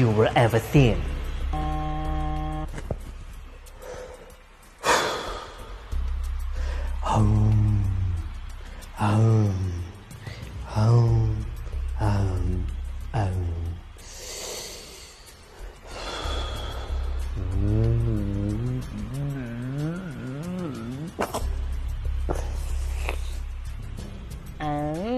you were ever seen. Home, home, home, home, home. Um.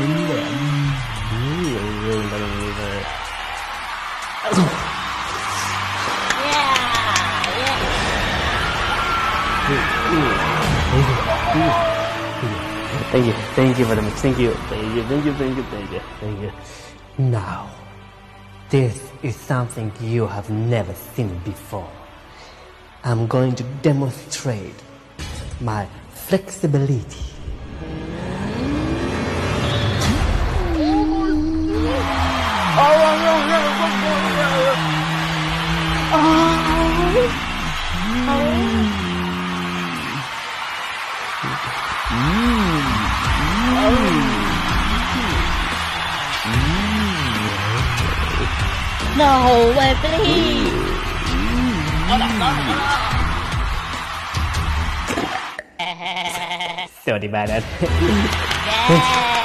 Yeah. Yeah. Thank you, thank you very much. Thank you, thank you, thank you, thank you, thank you, thank you. Now, this is something you have never seen before. I'm going to demonstrate my flexibility. No way, please. Sorry about that. Yeah.